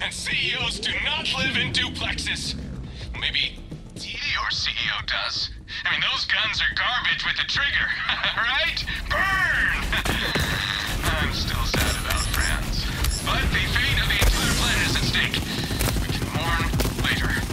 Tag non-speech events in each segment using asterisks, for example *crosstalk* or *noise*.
And CEOs do not live in duplexes. Maybe your CEO does. I mean, those guns are garbage with the trigger, *laughs* right? Burn! *laughs* I'm still sad about France. But the fate of the entire planet is at stake. We can mourn later.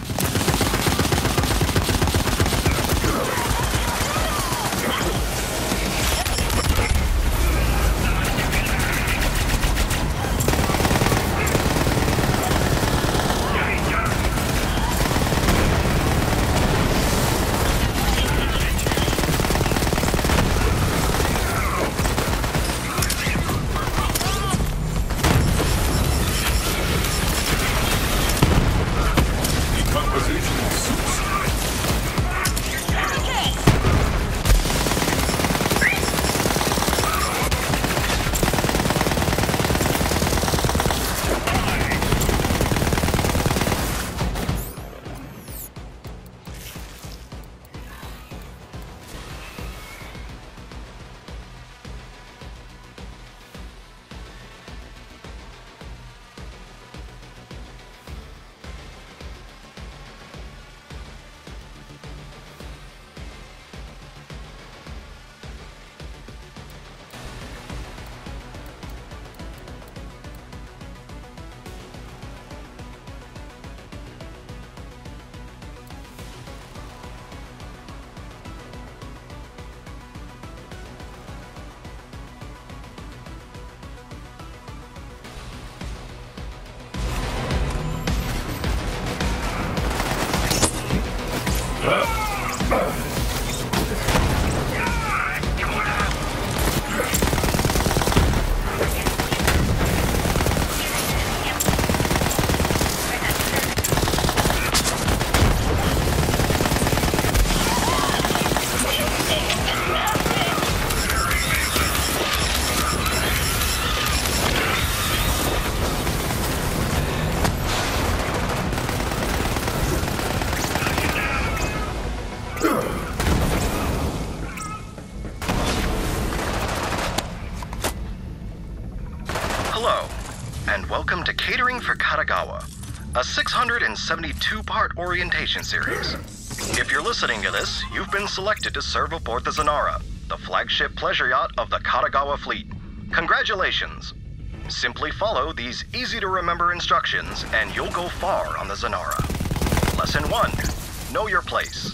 To Catering for Katagawa, a 672 part orientation series. If you're listening to this, you've been selected to serve aboard the Zanara, the flagship pleasure yacht of the Katagawa fleet. Congratulations! Simply follow these easy to remember instructions, and you'll go far on the Zanara. Lesson 1 Know your place.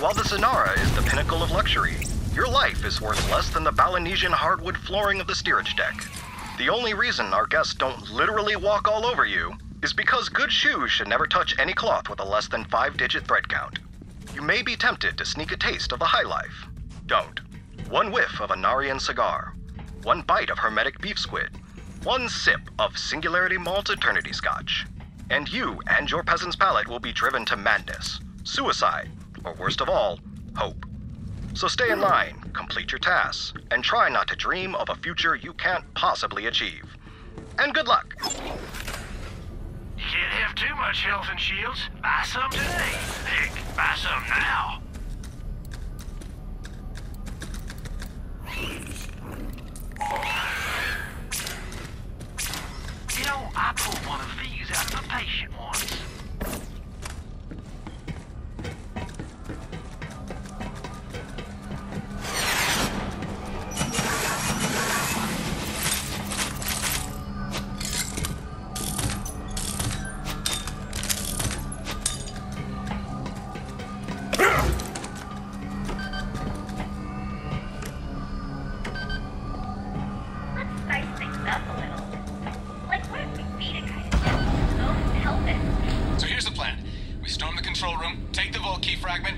While the Zanara is the pinnacle of luxury, your life is worth less than the Balinesian hardwood flooring of the steerage deck. The only reason our guests don't literally walk all over you is because good shoes should never touch any cloth with a less than five digit thread count. You may be tempted to sneak a taste of the high life. Don't. One whiff of a Narian cigar, one bite of hermetic beef squid, one sip of Singularity Malt Eternity Scotch, and you and your peasant's palate will be driven to madness, suicide, or worst of all, hope. So stay in line, complete your tasks, and try not to dream of a future you can't possibly achieve. And good luck! You can't have too much health and shields. Buy some today. Heck, buy some now. You know, I pulled one of these out of a patient once. Fragment,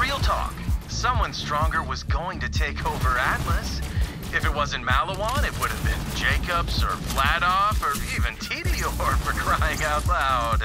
real talk. Someone stronger was going to take over Atlas. If it wasn't Maliwan, it would have been Jacobs or Vladoff or even Tediore for crying out loud.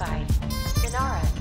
Identified. Sonara,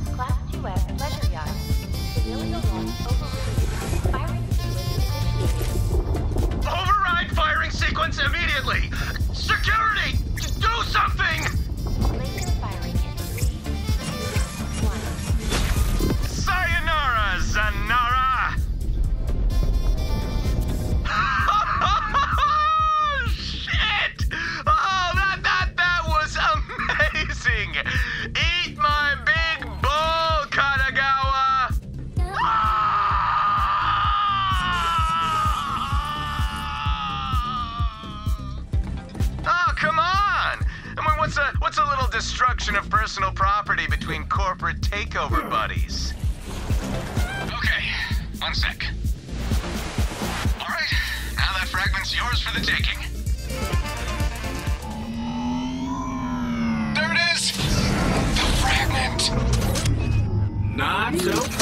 Not so.